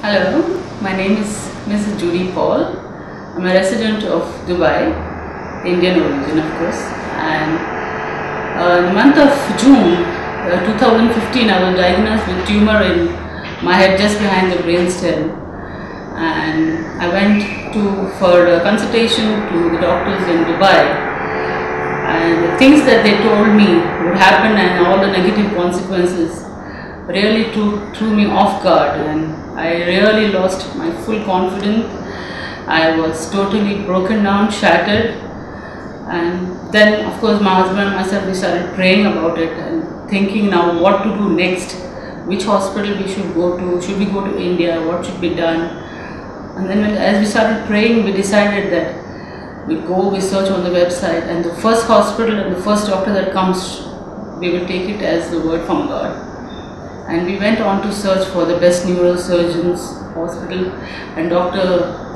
Hello, my name is Mrs. Judy Paul. I'm a resident of Dubai, Indian origin of course. And uh, in the month of June uh, 2015, I was diagnosed with tumor in my head just behind the brainstem. And I went to for a consultation to the doctors in Dubai. And the things that they told me would happen and all the negative consequences really threw, threw me off guard and I really lost my full confidence. I was totally broken down, shattered. And then of course my husband and myself we started praying about it and thinking now what to do next, which hospital we should go to, should we go to India, what should be done? And then when, as we started praying we decided that we go, we search on the website and the first hospital and the first doctor that comes we will take it as the word from God and we went on to search for the best neurosurgeons hospital and Dr.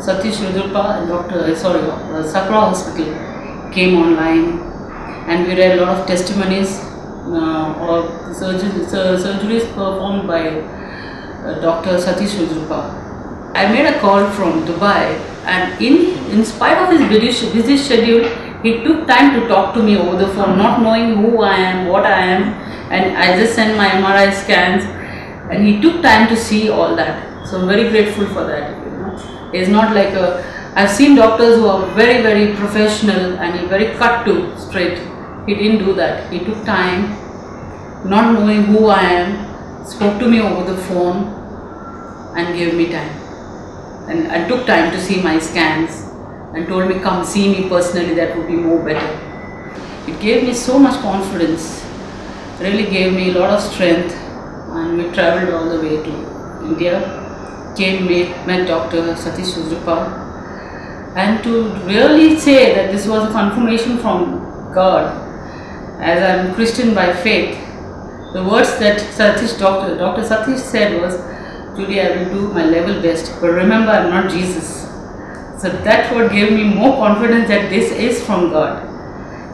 Satish Rudrappa and Dr. sorry uh, Sakra hospital came online and we read a lot of testimonies uh, of surgery, sur- surgeries performed by uh, Dr. Satish Rudrappa. I made a call from Dubai and in, in spite of his busy schedule he took time to talk to me over the phone not knowing who I am, what I am and I just sent my MRI scans and he took time to see all that. So I'm very grateful for that. It's not like a, I've seen doctors who are very very professional and very cut to straight. He didn't do that. He took time, not knowing who I am, spoke to me over the phone and gave me time. And I took time to see my scans and told me come see me personally that would be more better. It gave me so much confidence really gave me a lot of strength and we traveled all the way to India, came met, met Dr. Satish Rudrappa and to really say that this was a confirmation from God as I'm Christian by faith, the words that Satish Dr. Dr. Satish said was, Judy, I will do my level best, but remember I'm not Jesus. So that what gave me more confidence that this is from God.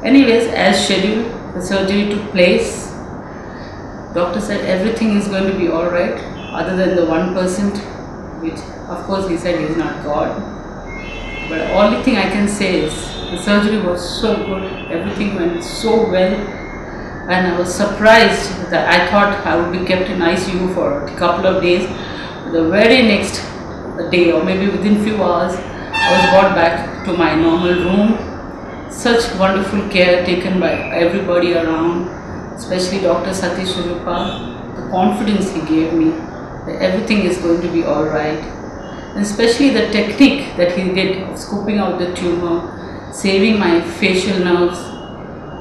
Anyways, as scheduled, the surgery took place Doctor said everything is going to be alright, other than the 1%, which of course he said he is not God. But only thing I can say is the surgery was so good, everything went so well, and I was surprised that I thought I would be kept in ICU for a couple of days. The very next day, or maybe within few hours, I was brought back to my normal room. Such wonderful care taken by everybody around especially Dr. Satish Rudrappa, the confidence he gave me that everything is going to be alright. And especially the technique that he did of scooping out the tumor, saving my facial nerves,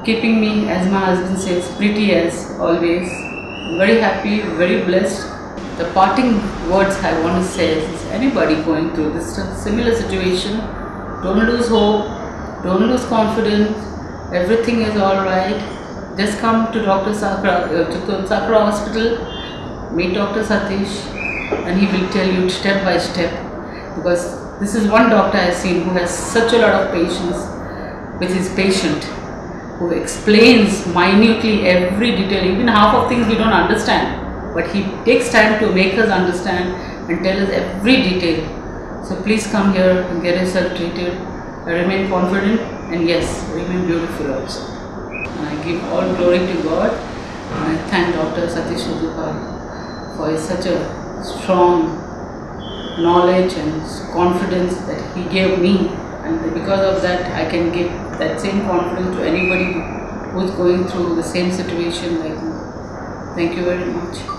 keeping me, as my husband says, pretty as always. I'm very happy, very blessed. The parting words I want to say is anybody going through this similar situation, don't lose hope, don't lose confidence, everything is alright just come to Dr. Sakra, uh, Sakra Hospital, meet Dr. Satish, and he will tell you step by step. Because this is one doctor I've seen who has such a lot of patience with his patient, who explains minutely every detail, even half of things we don't understand. But he takes time to make us understand and tell us every detail. So please come here and get yourself treated. Remain confident and yes, remain beautiful also. I give all glory to God and I thank Dr. Satish Rudrappa for such a strong knowledge and confidence that he gave me and because of that I can give that same confidence to anybody who's going through the same situation like me. Thank you very much.